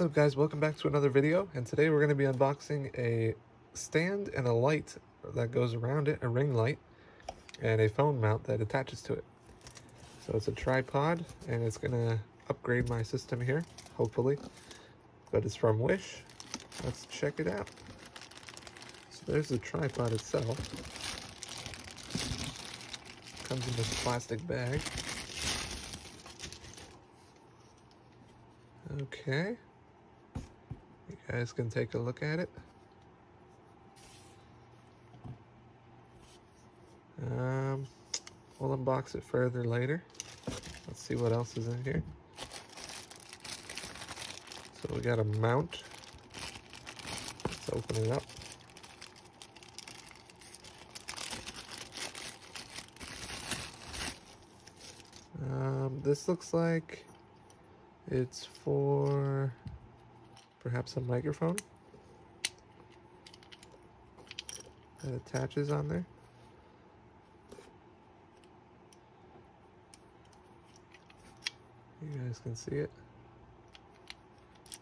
What's up guys, welcome back to another video, and today we're going to be unboxing a stand and a light that goes around it, a ring light, and a phone mount that attaches to it. So it's a tripod, and it's going to upgrade my system here, hopefully, but it's from Wish. Let's check it out. So there's the tripod itself. Comes in this plastic bag. Okay. Guys can take a look at it. Um, we'll unbox it further later. Let's see what else is in here. So we got a mount. Let's open it up. Um, this looks like it's for perhaps a microphone that attaches on there. You guys can see it.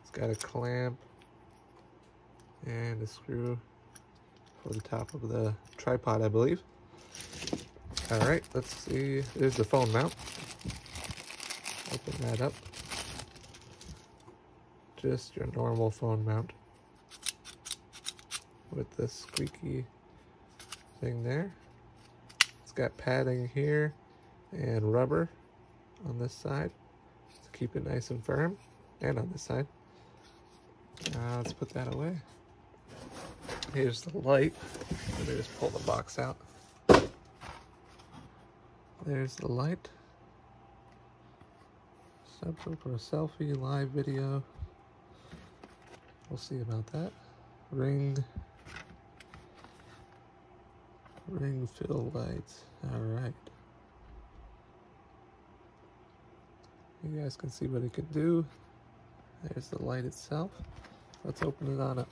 It's got a clamp and a screw for the top of the tripod, I believe. All right, let's see. There's the phone mount. Open that up. Just your normal phone mount with this squeaky thing there. It's got padding here and rubber on this side to keep it nice and firm and on this side. Uh, let's put that away. Here's the light. Let me just pull the box out. There's the light. Subject for a selfie, live video. We'll see about that. Ring. Ring fill lights. Alright. You guys can see what it can do. There's the light itself. Let's open it on up.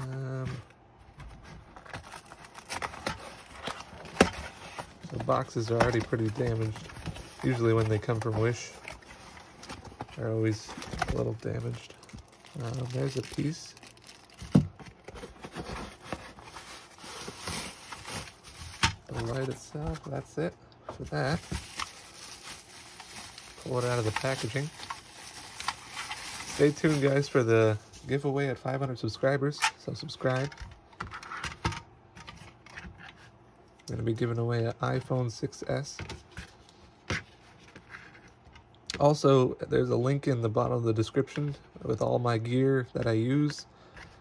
Um, the boxes are already pretty damaged. Usually when they come from Wish, they're always a little damaged. Um, there's a piece. The light itself, that's it for that. Pull it out of the packaging. Stay tuned guys for the giveaway at 500 subscribers, so subscribe. I'm going to be giving away an iPhone 6s. Also, there's a link in the bottom of the description with all my gear that I use.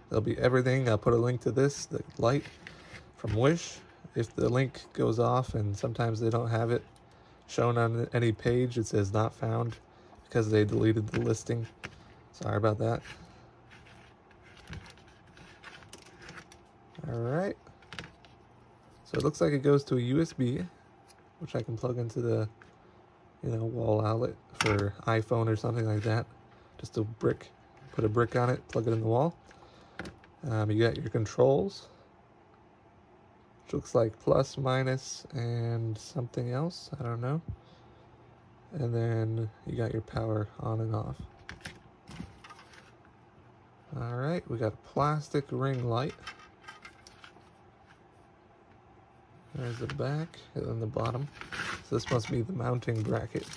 There'll be everything. I'll put a link to this, the light from Wish. If the link goes off and sometimes they don't have it shown on any page, it says not found because they deleted the listing. Sorry about that. Alright. So it looks like it goes to a USB, which I can plug into the, you know, wall outlet for iPhone or something like that. Just a brick. Put a brick on it, plug it in the wall. Um, you got your controls, which looks like plus, minus, and something else. I don't know. And then you got your power on and off. Alright, we got a plastic ring light. There's the back and then the bottom. So this must be the mounting bracket.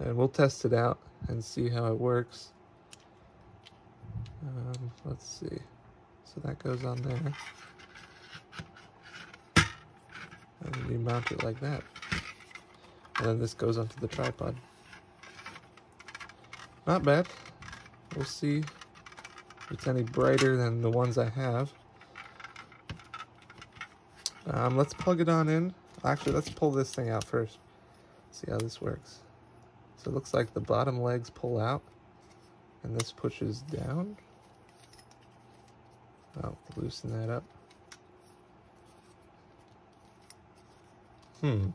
And we'll test it out and see how it works. Um, let's see. So that goes on there. And you mount it like that. And then this goes onto the tripod. Not bad. We'll see if it's any brighter than the ones I have. Um, let's plug it on in. Actually, let's pull this thing out first. See how this works. So it looks like the bottom legs pull out and this pushes down. I'll loosen that up. Hmm.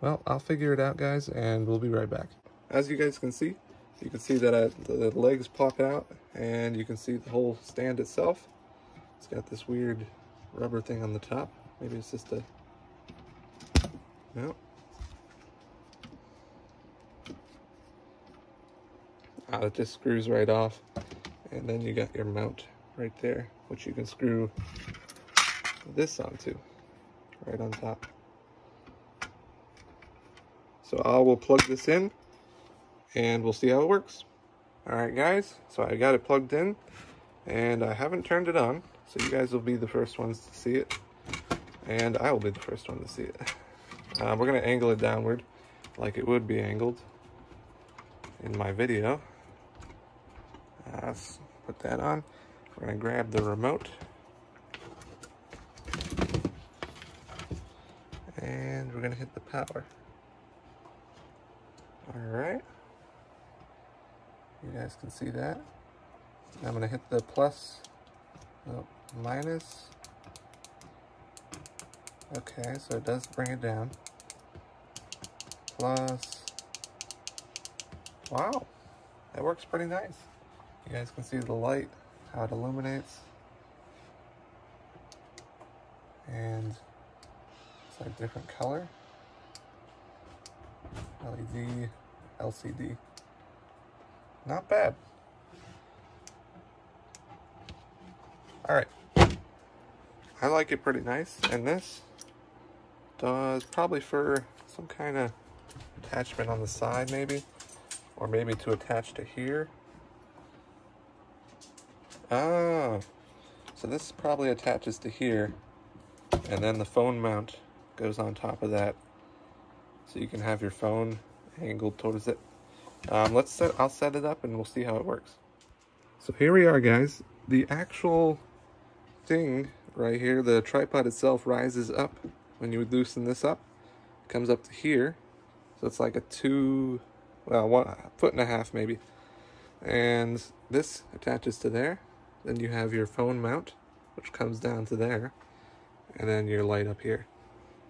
Well, I'll figure it out, guys, and we'll be right back. As you guys can see, you can see that I, the legs pop out, and you can see the whole stand itself. It's got this weird rubber thing on the top. Maybe it's just a Nope. Ah, it just screws right off. And then you got your mount right there, which you can screw this onto, right on top. So I will plug this in and we'll see how it works. All right, guys, so I got it plugged in and I haven't turned it on. So you guys will be the first ones to see it and I will be the first one to see it. Uh, we're gonna angle it downward like it would be angled in my video. Uh, put that on. We're gonna grab the remote. And we're gonna hit the power. All right. You guys can see that. I'm gonna hit the plus, oh, minus. Okay, so it does bring it down. Plus, wow, that works pretty nice. You guys can see the light, how it illuminates. And it's like different color. LED, LCD. Not bad. All right. I like it pretty nice. And this does probably for some kind of attachment on the side maybe. Or maybe to attach to here. Ah, so this probably attaches to here, and then the phone mount goes on top of that, so you can have your phone angled towards it. Um, let's set, I'll set it up and we'll see how it works. So here we are, guys. The actual thing right here, the tripod itself rises up when you loosen this up. It comes up to here, so it's like a two, well, one foot and a half maybe. And this attaches to there then you have your phone mount, which comes down to there, and then your light up here.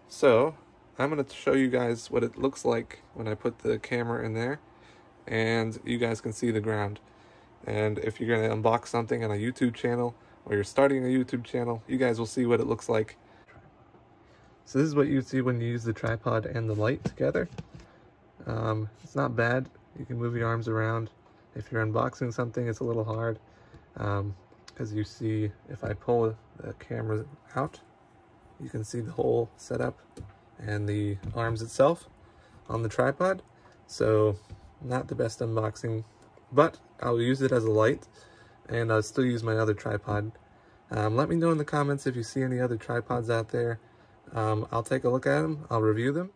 So, I'm going to show you guys what it looks like when I put the camera in there, and you guys can see the ground. And if you're going to unbox something on a YouTube channel, or you're starting a YouTube channel, you guys will see what it looks like. So this is what you see when you use the tripod and the light together. Um, it's not bad. You can move your arms around. If you're unboxing something, it's a little hard um, you see if I pull the camera out you can see the whole setup and the arms itself on the tripod. So not the best unboxing but I'll use it as a light and I'll still use my other tripod. Um, let me know in the comments if you see any other tripods out there. Um, I'll take a look at them I'll review them.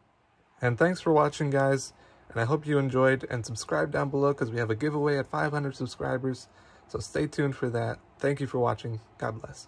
And thanks for watching guys and I hope you enjoyed and subscribe down below because we have a giveaway at 500 subscribers so stay tuned for that. Thank you for watching. God bless.